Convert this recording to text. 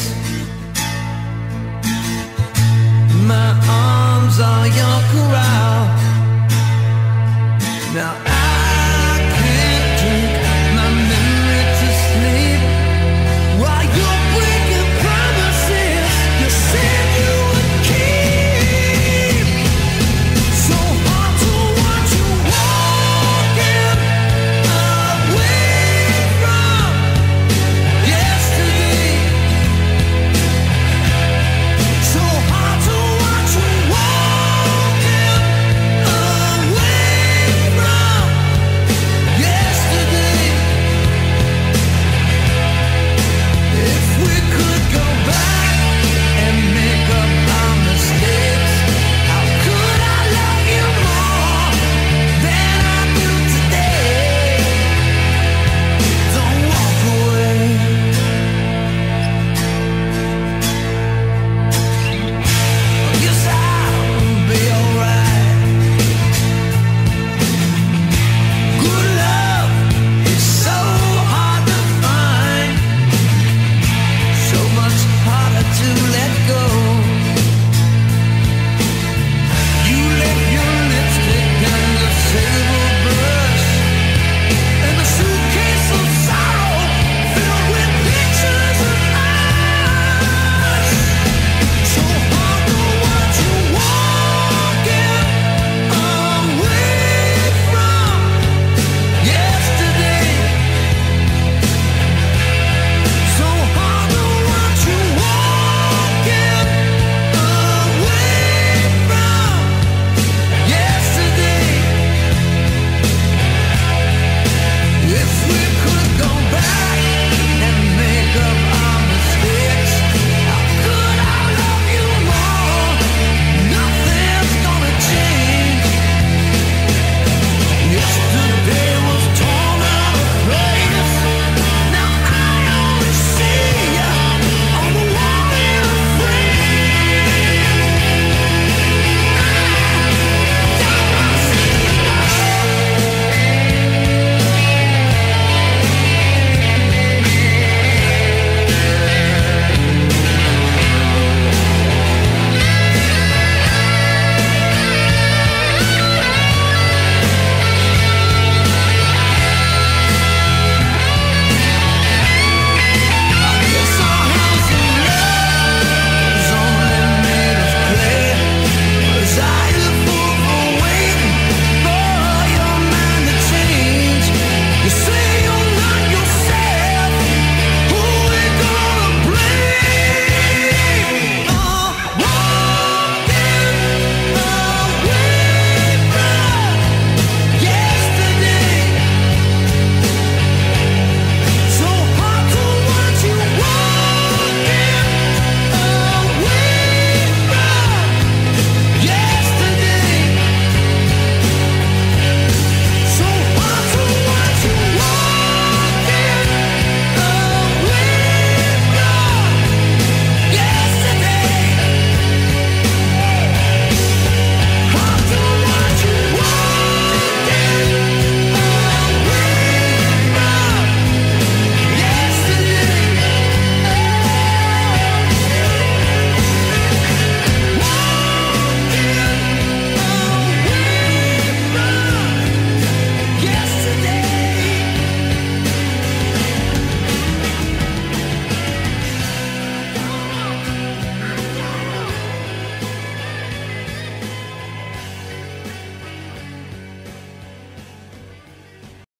days